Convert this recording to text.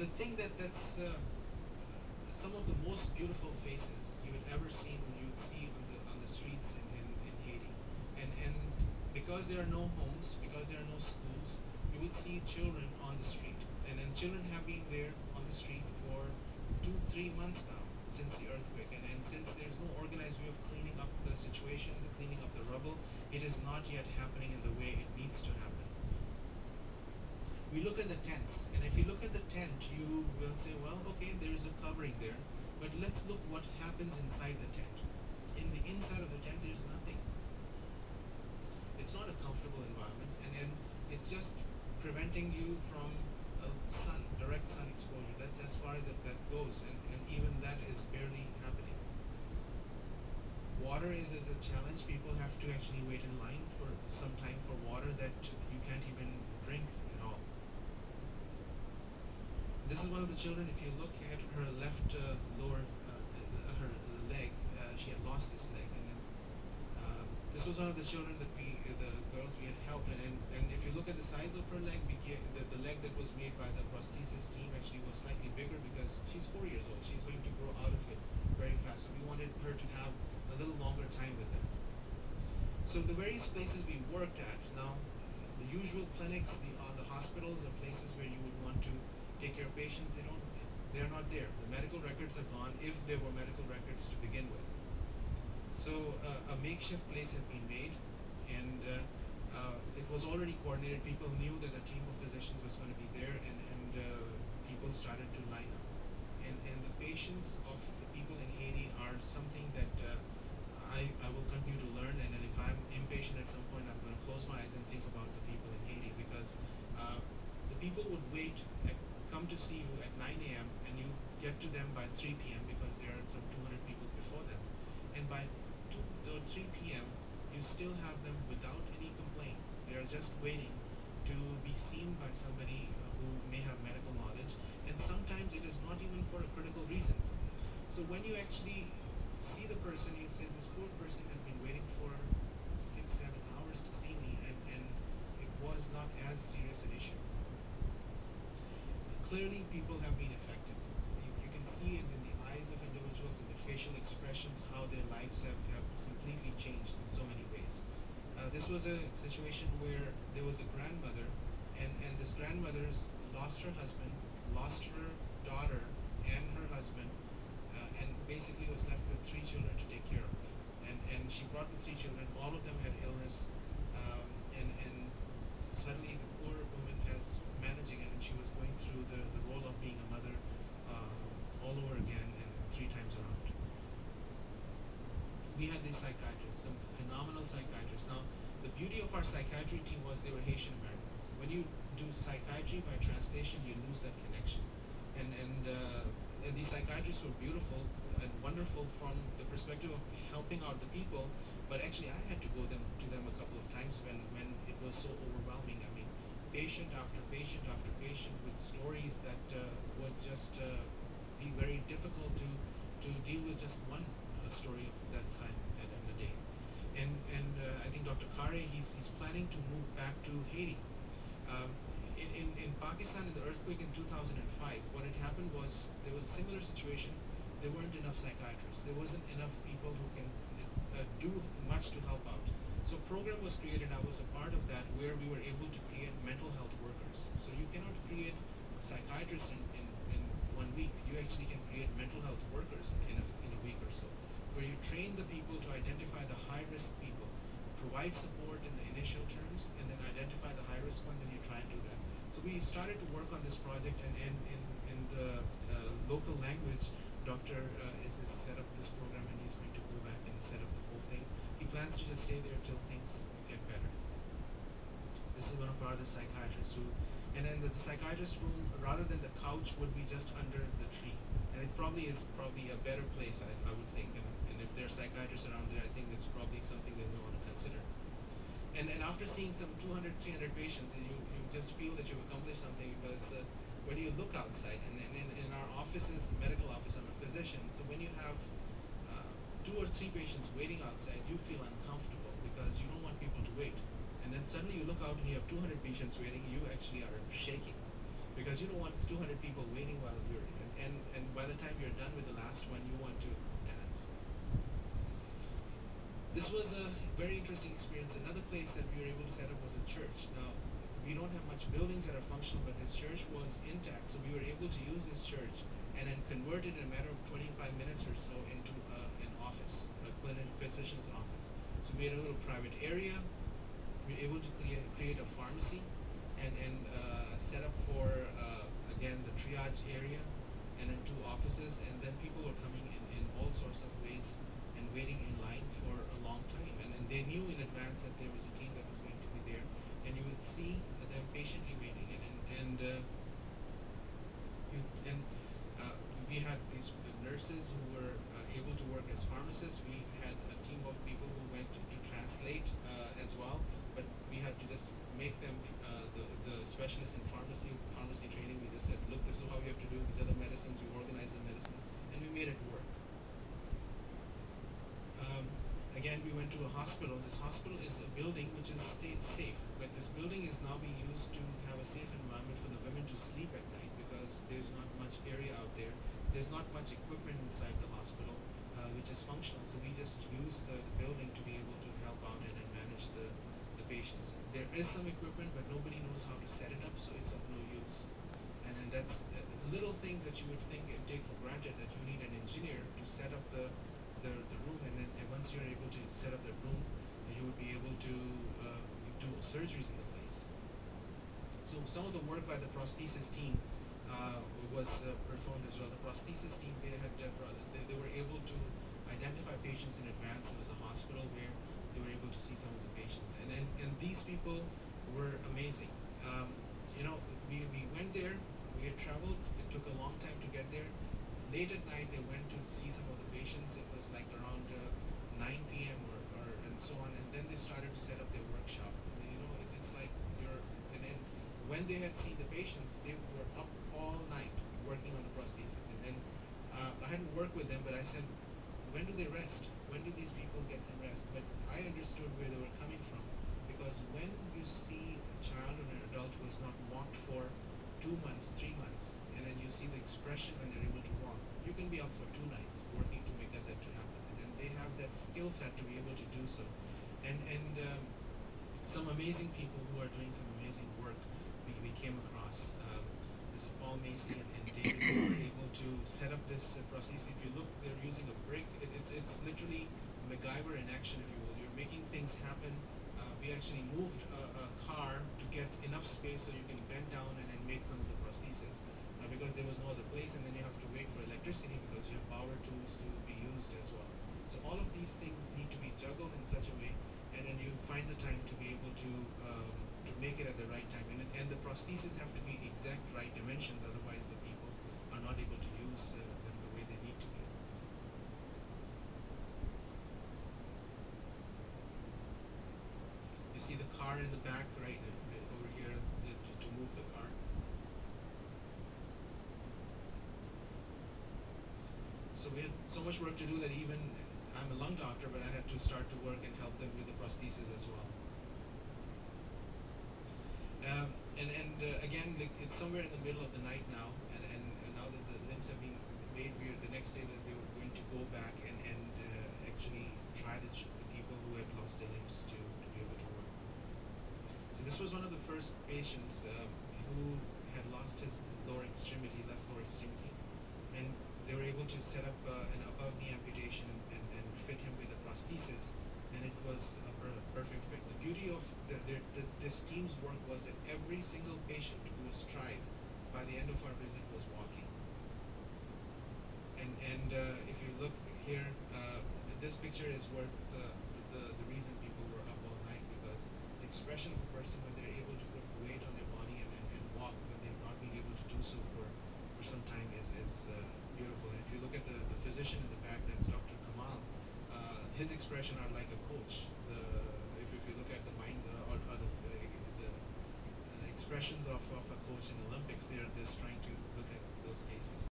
the thing that that's uh, some of the most beautiful faces you would ever see when you would see on the on the streets in, in, in Haiti, and and because there are no homes, because there are no schools, you would see children on the street, and then children have been there on the street for two three months now since the earthquake, and, and since there's no organized way of cleaning up the situation, the cleaning up the rubble, it is not yet happening in the way it needs to happen we look at the tents, and if you look at the tent, you will say, well, okay, there is a covering there, but let's look what happens inside the tent. In the inside of the tent, there's nothing. It's not a comfortable environment, and, then it's just preventing you from sun, direct sun exposure. That's as far as it, that goes, and, and even that is barely happening. Water is a challenge. People have to actually wait in line for some time for water that you can't even drink at all. This is one of the children. If you look at her left uh, lower, uh, her leg, uh, she had lost this leg, and then um, this was one of the children that we, the girls we had helped. And, and if you look at the size of her leg, the the leg that was made by the prosthesis team actually was slightly bigger because she's four years old. She's going to grow out of it very fast. So we wanted her to have a little longer time with that. So the various places we worked at now, the usual clinics, the uh, the hospitals, are places where you would want to take care of patients, they don't, they're not there. The medical records are gone, if there were medical records to begin with. So uh, a makeshift place had been made, and uh, uh, it was already coordinated. People knew that a team of physicians was going to be there, and, and uh, people started to line up. And, and the patients of the people in Haiti are something that uh, I, I will continue to learn, and then if I'm impatient at some point, I'm going to close my eyes and think about the people in Haiti because uh, the people would wait at come to see you at 9 a.m. and you get to them by 3 p.m. because there are some 200 people before them. And by 2 or 3 p.m., you still have them without any complaint. They are just waiting to be seen by somebody who may have medical knowledge. And sometimes it is not even for a critical reason. So when you actually see the person, you say, this poor person has been waiting for six, seven hours to see me, and, and it was not as serious an issue clearly people have been affected. You, you can see it in the eyes of individuals, in the facial expressions, how their lives have, have completely changed in so many ways. Uh, this was a situation where there was a grandmother, and, and this grandmother lost her husband, lost her daughter and her husband, uh, and basically was left with three children to take care of. And, and she brought the three children, all of them had illness, um, and, and suddenly the poor woman has managing and she was going through the, the role of being a mother uh, all over again and three times around. We had these psychiatrists, some phenomenal psychiatrists. Now, the beauty of our psychiatry team was they were Haitian Americans. When you do psychiatry by translation, you lose that connection. And, and, uh, and these psychiatrists were beautiful and wonderful from the perspective of helping out the people, but actually I had to go them, to them a couple of times when, when it was so overwhelming. I mean, patient after patient after patient with stories that uh, would just uh, be very difficult to, to deal with just one uh, story of that kind. And, and uh, I think Dr. Kare, he's, he's planning to move back to Haiti. Um, in, in, in Pakistan, in the earthquake in 2005, what had happened was there was a similar situation. There weren't enough psychiatrists. There wasn't enough people who can uh, do much to help out. So program was created, I was a part of that, where we were able to create mental health workers. So you cannot create psychiatrists in, in, in one week. You actually can create mental health workers in a, in a week or so, where you train the people to identify the high-risk people, provide support in the initial terms, and then identify the high-risk ones, and you try and do that. So we started to work on this project, and, and in, in the uh, local Dr. Uh, is, is set up this program, and he's going to go back and set up the whole thing. He plans to just stay there till things get better. This is one of our other psychiatrists who, and then the, the psychiatrist room, rather than the couch, would be just under the tree. And it probably is probably a better place, I, I would think. And, and if there are psychiatrists around there, I think that's probably something that we want to consider. And, and after seeing some 200, 300 patients, you, you just feel that you've accomplished something because uh, when you look outside, and, and in, in our offices, medical office, I'm a physician, so when you have uh, two or three patients waiting outside, you feel uncomfortable because you don't want people to wait. And then suddenly you look out and you have 200 patients waiting, you actually are shaking because you don't want 200 people waiting while you're and, and and by the time you're done with the last one, you want to dance. This was a very interesting experience. Another place that we were able to set up was a church. Now, we don't have buildings that are functional, but this church was intact, so we were able to use this church and then convert it in a matter of 25 minutes or so into uh, an office, a clinic physician's office. So we had a little private area. We were able to create, create a pharmacy and, and uh, set up for, uh, again, the triage area and then two offices. And then people were coming in, in all sorts of ways and waiting in line for a long time. And, and they knew in advance that there was a team that was going to be there. And you would see them patiently waiting. And, and, and, uh, and uh, we had these nurses who were uh, able to work as pharmacists. We had a team of people who went to, to translate uh, as well, but we had to just make them uh, the, the specialists in pharmacy, pharmacy training. We just said, look, this is how you have to do. These are the medicines. We organize the medicines, and we made it work. Um, again, we went to a hospital. This hospital is a building which is state safe. But this building is now being used to have a safe environment for the women to sleep at night because there's not much area out there. There's not much equipment inside the hospital, uh, which is functional. So we just use the, the building to be able to help out and, and manage the, the patients. There is some equipment, but nobody knows how to set it up, so it's of no use. And, and that's uh, little things that you would think and take for granted that you need an engineer to set up the, the, the room, and then and once you're able to set up the room, you would be able to uh, do surgeries in the place. So some of the work by the prosthesis team uh, was uh, performed as well. The prosthesis team, they had uh, they, they were able to identify patients in advance. There was a hospital where they were able to see some of the patients, and and, and these people were amazing. Um, you know, we, we went there. We had traveled. It took a long time. Late at night, they went to see some of the patients. It was like around uh, 9 p.m. Or, or and so on, and then they started to set up their workshop. And, you know, it, it's like you're and then when they had seen the patients, they were up all night working on the prosthesis. And then uh, I hadn't worked with them, but I said, when do they rest? When do these people get some rest? But I understood where they were coming from. Because when you see a child or an adult who has not walked for two months, three months, and then you see the expression when they're able to walk, you can be up for two nights working to make that, that to happen. And then they have that skill set to be able to do so. And, and um, some amazing people who are doing some amazing work we, we came across. Um, this is Paul Macy and, and David who were able to set up this uh, prosthesis. If you look, they're using a brick. It, it's, it's literally MacGyver in action, if you will. You're making things happen. Uh, we actually moved a, a car to get enough space so you can bend down and then make some of the prosthesis uh, because there was no other place and then you have to wait for electricity because you have power tools to be used as well. So all of these things need to be juggled in such a way and then you find the time to be able to, um, to make it at the right time. And, and the prostheses have to be exact right dimensions, otherwise the people are not able to use uh, them the way they need to be. You see the car in the back, right, uh, over here, uh, to, to move the car. So we had so much work to do that even I'm a lung doctor, but I had to start to work and help them with the prosthesis as well. Um, and and uh, again, it's somewhere in the middle of the night now, and, and, and now that the limbs have been made, we the next day that they were going to go back and and uh, actually try the, the people who had lost their limbs to, to be able to work. So this was one of the first patients um, who had lost his lower extremity, left lower extremity, and they were able to set up uh, an above knee amputation and, and, fit him with a prosthesis, and it was a per- perfect fit. The beauty of the, their, the, this team's work was that every single patient who was tried by the end of our visit was walking. And and uh, if you look here, uh, this picture is worth uh, the, the the reason people were up all night because the expression of a person when they're able to put weight on their body and, and, and walk when they've not been able to do so for for some time is is uh, beautiful. And if you look at the, the physician in the back, that's Dr. Kamal. Uh, his expression are like a coach. The if, if you look at the mind uh, or, or the, the, the expressions of, of a coach in Olympics, they're just trying to look at those cases.